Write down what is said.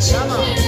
妈妈